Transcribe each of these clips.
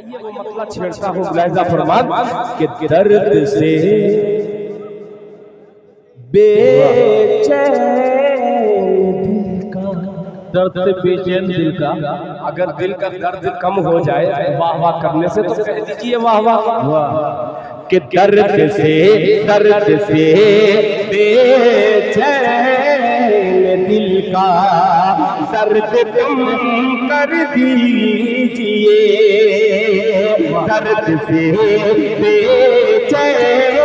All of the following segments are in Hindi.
आइए वो मतलब छेड़ता हूँ। फरमान कि दर्द से बेचैन दिल का। दर्द से बेचैन दिल का। अगर दिल का दर्द कम हो जाए वाह वाह करने से तो कह दीजिए वाह वाह। कि दर्द से दर्द से बेचैन दिल का। दर्द कम कर दीजिए। दर्द से बेचैन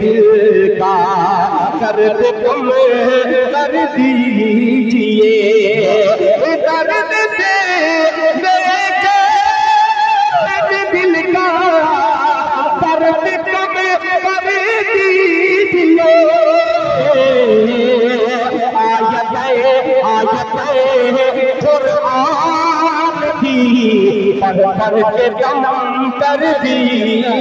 दिल का। दर्द कम कर दीजिए पढ़ के कम कर दीजिए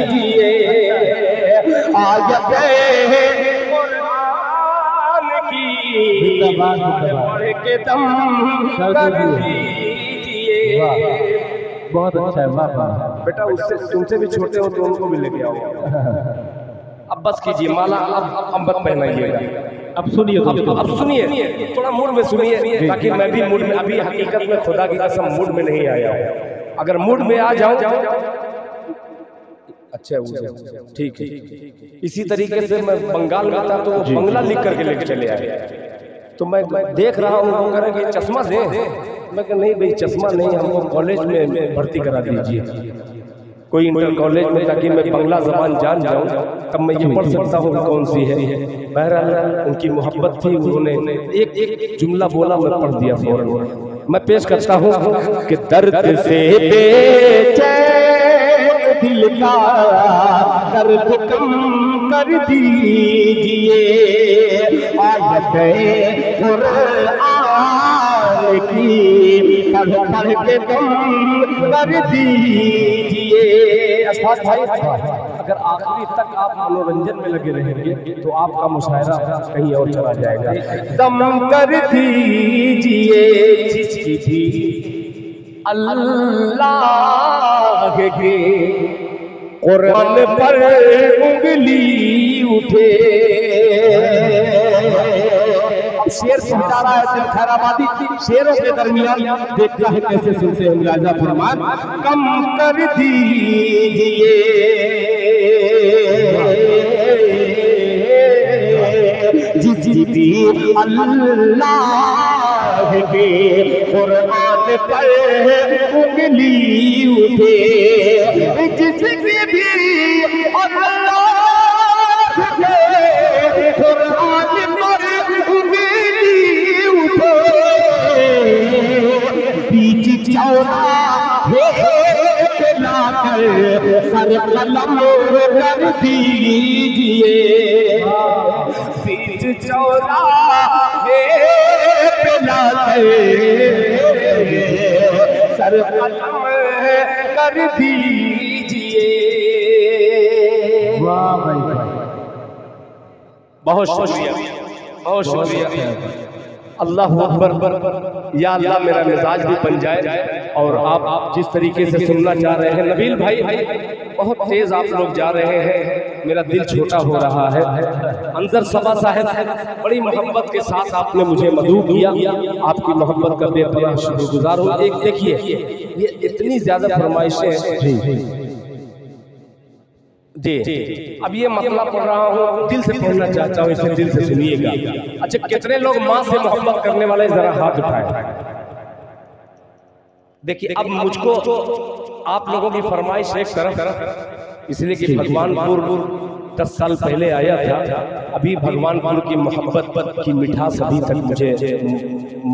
कुरान की। के दम कर दीजिए बहुत अच्छा है वाह बेटा उससे तुमसे भी छोटे हो तो उनको भी लेके आओ। अब बस कीजिए माला अब अब मत पहनाइएगा। अब सुनिए अब सुनिए थोड़ा मूड में सुनिए ताकि मैं भी मूड में अभी हकीकत में खुदा की कसम मूड में नहीं आया हूँ। अगर मूड में आ जाओ अच्छा वो ठीक है। इसी तरीके से मैं बंगाल में था तो बंगला लिख करके लेके चले आए। तो मैं मैं देख रहा हूँ कह रहे चश्मा दे। मैं कहा नहीं भाई चश्मा नहीं हमको कॉलेज में भर्ती करा दीजिए। कोई इंटर कॉलेज में ताकि मैं बंगला जबान जान जाऊँ तब मैं ये पढ़ सकता हूँ कौन सी है। बहरहाल उनकी मोहब्बत थी उन्होंने एक एक जुमला बोला मैं पढ़ दिया फ़ौरन। मैं पेश करता हूँ कि दर्द से दिल का दर्द कम कर दीजिए। की कर दीजिए। भाई अगर आखिरी तक आप मनोरंजन में लगे रहेंगे तो आपका मुशायरा कहीं और चला जाएगा। दम कर दीजिए अल्लाह के कुरान पर उंगली उठे। शेर समझा रहा है दिल खैराबादी शेरों के दरमियान देखता है कैसे सुनते हैं मुलाजा फरमान, कम कर दीजिए। जिस भी अल्लाह के कुरान पर उंगली उठे जिसकी कलम कर दीजिए बीच चौरा लाकर सर कलम कर दीजिए वाह भाई वाह बहुत शुक्रिया। बहुत शुक्रिया। अल्लाह अकबर। या अल्लाह मेरा मिजाज भी बन जाए। और आप जिस तरीके से सुनना चाह रहे हैं नबील भाई बहुत तेज आप लोग जा रहे हैं। मेरा दिल छोटा हो रहा है। अंदर सभा साहब बड़ी मोहब्बत के साथ आपने मुझे मधु किया। आपकी मोहब्बत का बेपनाह शुक्रगुजार हूँ। एक देखिए ये इतनी ज़्यादा फरमाइशें हैं। जी। अब ये मतलब पढ़ रहा हूँ दिल से पढ़ना चाहता हूँ इसे दिल से सुनिएगा। अच्छा कितने लोग माँ से मोहब्बत करने वाले जरा हाथ उठाए। देखिए अब मुझको आप लोगों की फरमाइश एक तरफ़ इसलिए कि भगवानपुर दस साल पहले आया था। अभी भगवान भगवानपुर की मोहब्बत की मिठास अभी तक मुझे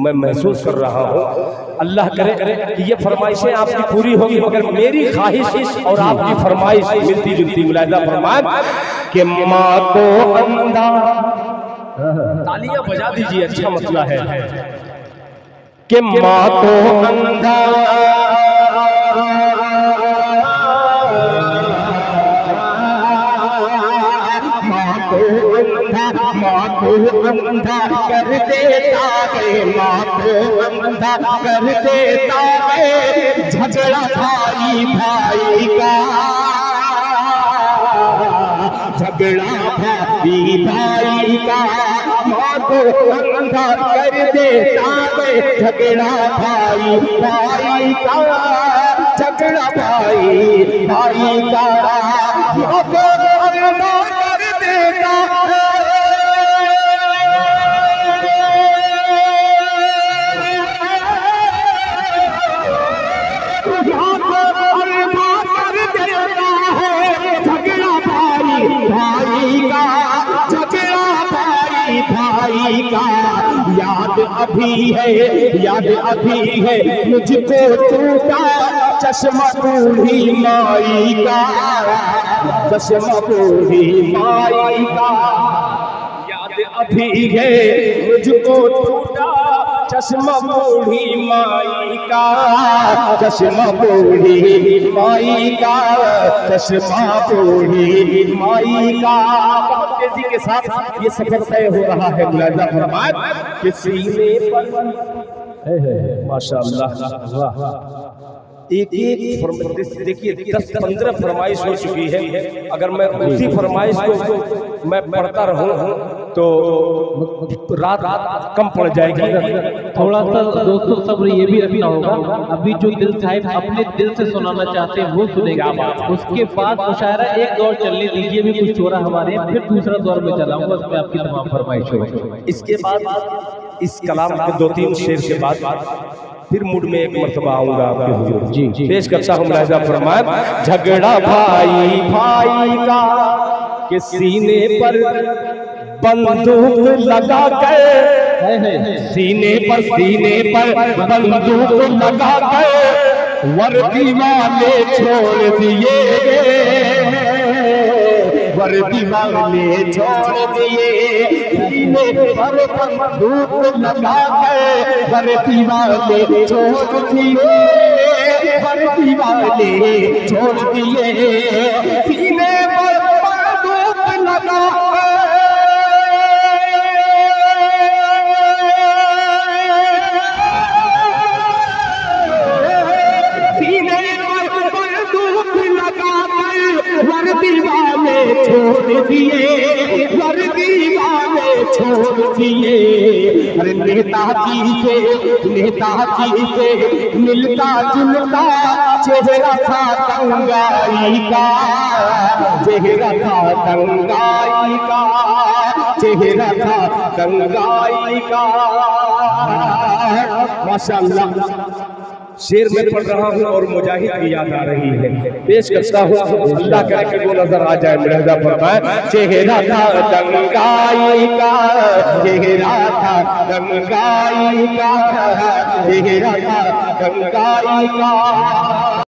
मैं महसूस कर रहा हूँ। अल्लाह करे कि ये फरमाइशें आपकी पूरी होगी, मगर मेरी ख्वाहिश और आपकी फरमाइश मिलती जुलती मुलायदा फरमान कि माँ को अंधा तालियाँ बजा दीजिए अच्छा मसला है। कि माँ को अंधा माँ को अंधा माँ को अंधा कर देता है माँ को अंधा कर देता है झगड़ा भाई भाई का। झगड़ा भाई भाई का। माँ को अंधा कर देता है झगड़ा भाई भाई का। झगड़ा भाई भाई अंधा अभी है, याद अभी है, मुझको टूटा चश्मा पूरी माई का। चश्मा पूरी माई का। याद अभी है, मुझको टूटा चश्मा बूढ़ी माई का। चश्मा बूढ़ी माई का, चश्मा बूढ़ी माई का। तेज़ी के साथ ये सफ़र तय हो रहा है मुलाजा फरमाए कि सीने पर माशाल्लाह एक एक देखिए दस पंद्रह फरमाइश हो चुकी है। अगर मैं उसी फरमाइश को मैं पढ़ता रहूँ तो रात रात कम पड़ जाएगी। थोड़ा सा दोस्तों सब्र ये भी रखना होगा। अभी जो दिल साहिब अपने दिल से सुनाना चाहते हैं वो सुनेंगे। उसके बाद मुशायरा एक दौर चलने दीजिए भी कुछ चोरा हमारे फिर दूसरा दौर में चलाऊँगा उसमें आपकी तमाम फरमाइश होगी इसके बाद इस कलाम के दो तीन शेर के बाद फिर मुड में एक मरतबा आऊँगा आपके हुजूर। जी, जी। पेश करता हूँ मुलाजा फरमाए झगड़ा भाई भाई का के सीने पर बंदूक लगा है। सीने पर सीने पर बंदूक लगा कर वर्दी वाले छोड़ दिए। वर्दी वाले छोड़ दिए। सीने पर बंदूक लगा कर वर्दी वाले छोड़ दिए। वर्दी वाले छोड़ दिए। सीने पर बंदूक लगा छोड़ दिए वर्दी वाले छोड़ दिए अरे नेताजी से नेताजी से मिलता जुलता चेहरा था दंगाई का चेहरा था दंगाई का चेहरा था दंगाई का माशाल्लाह शेर में पढ़ रहा हूँ और मुजाहिद की याद आ रही है। पेश करता हूँ अल्लाह करे कि वो नज़र आ जाए मिर्ज़ा फरमाए चेहरा था दंगाई का, चेहरा था दंगाई का, चेहरा था दंगाई का।